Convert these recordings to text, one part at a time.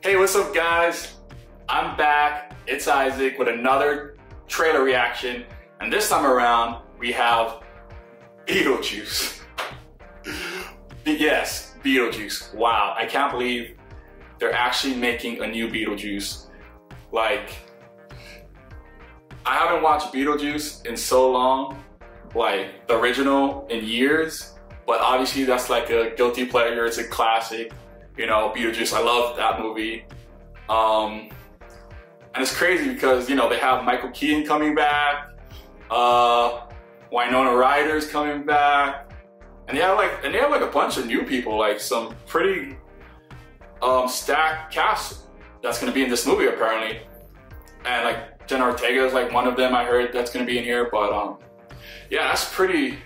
Hey, what's up guys? I'm back, it's Isaac with another trailer reaction. And this time around, we have Beetlejuice. yes, Beetlejuice. Wow, I can't believe they're actually making a new Beetlejuice. Like, I haven't watched Beetlejuice in so long, like the original in years, but obviously that's like a guilty pleasure, it's a classic you know, Beetlejuice. I love that movie. Um, and it's crazy because, you know, they have Michael Keaton coming back, uh, Winona Ryder's coming back, and they have like, and they have like a bunch of new people, like some pretty um, stacked cast that's gonna be in this movie apparently. And like Jenna Ortega is like one of them I heard that's gonna be in here, but um, yeah, that's pretty,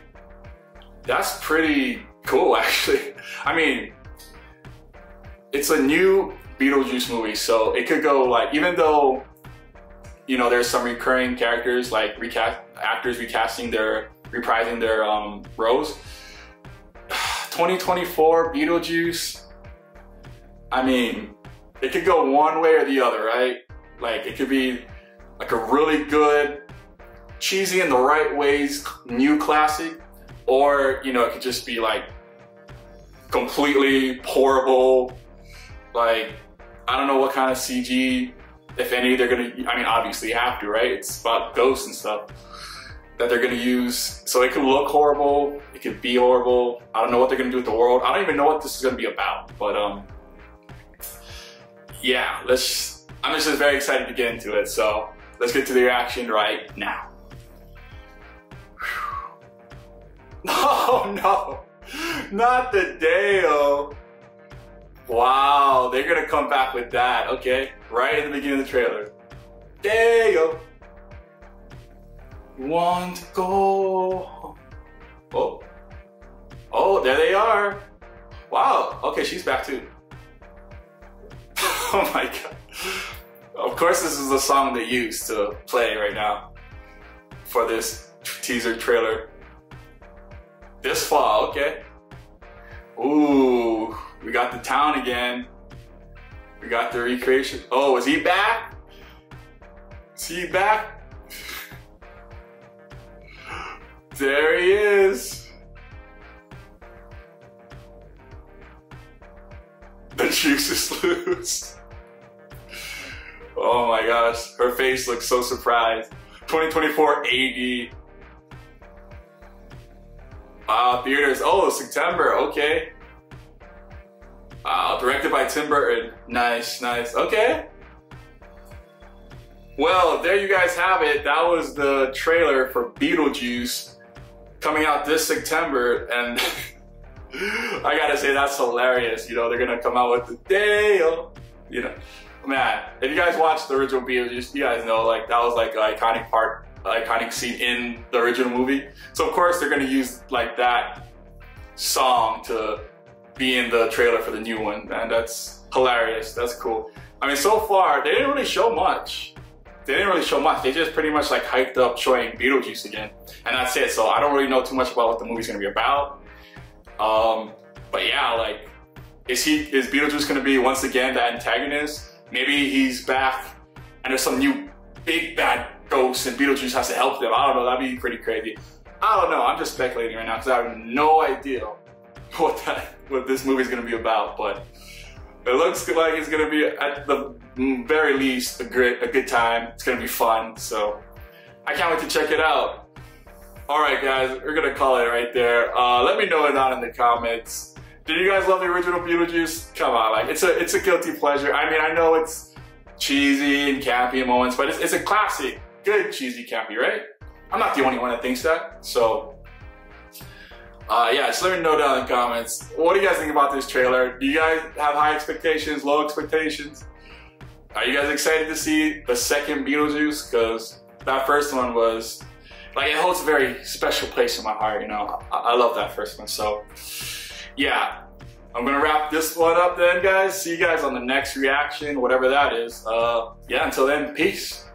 that's pretty cool actually. I mean, it's a new Beetlejuice movie, so it could go like even though you know there's some recurring characters like recast actors recasting their reprising their um, roles. 2024 Beetlejuice. I mean, it could go one way or the other, right? Like it could be like a really good, cheesy in the right ways, new classic, or you know it could just be like completely horrible like, I don't know what kind of CG, if any, they're gonna, I mean, obviously you have to, right? It's about ghosts and stuff that they're gonna use. So it could look horrible, it could be horrible. I don't know what they're gonna do with the world. I don't even know what this is gonna be about, but um, yeah, let's, I'm just very excited to get into it. So let's get to the reaction right now. Oh no, not the Day-O. Wow, they're gonna come back with that, okay? Right in the beginning of the trailer. Day-O. Want to go. Oh. Oh, there they are. Wow, okay, she's back too. oh my god. Of course, this is the song they use to play right now for this teaser trailer. This fall, okay. Ooh. We got the town again. We got the recreation. Oh, is he back? Is he back? there he is. The juice is loose. Oh my gosh, her face looks so surprised. 2024 AD. Wow, ah, theaters. Oh, September. Okay. Uh, directed by Tim Burton. Nice, nice. Okay. Well, there you guys have it. That was the trailer for Beetlejuice coming out this September. And I gotta say, that's hilarious. You know, they're gonna come out with the Day-O. You know, man, if you guys watched the original Beetlejuice, you guys know, like, that was like an iconic part, iconic scene in the original movie. So, of course, they're gonna use, like, that song to be in the trailer for the new one, and that's hilarious. That's cool. I mean, so far, they didn't really show much. They didn't really show much. They just pretty much like hyped up showing Beetlejuice again. And that's it. So I don't really know too much about what the movie's gonna be about. Um, but yeah, like, is he, is Beetlejuice gonna be once again the antagonist? Maybe he's back and there's some new big bad ghost and Beetlejuice has to help them. I don't know, that'd be pretty crazy. I don't know, I'm just speculating right now because I have no idea what that what this movie's gonna be about, but it looks like it's gonna be at the very least a great a good time. It's gonna be fun, so I can't wait to check it out. All right, guys, we're gonna call it right there. Uh, let me know it down in the comments. Did you guys love the original Beetlejuice? Come on, like it's a it's a guilty pleasure. I mean, I know it's cheesy and campy moments, but it's, it's a classic, good cheesy campy, right? I'm not the only one that thinks that, so uh, yeah, just let me know down in the comments. What do you guys think about this trailer? Do you guys have high expectations, low expectations? Are you guys excited to see the second Beetlejuice? Because that first one was, like, it holds a very special place in my heart, you know? I, I love that first one. So, yeah, I'm gonna wrap this one up then, guys. See you guys on the next reaction, whatever that is. Uh, yeah, until then, peace.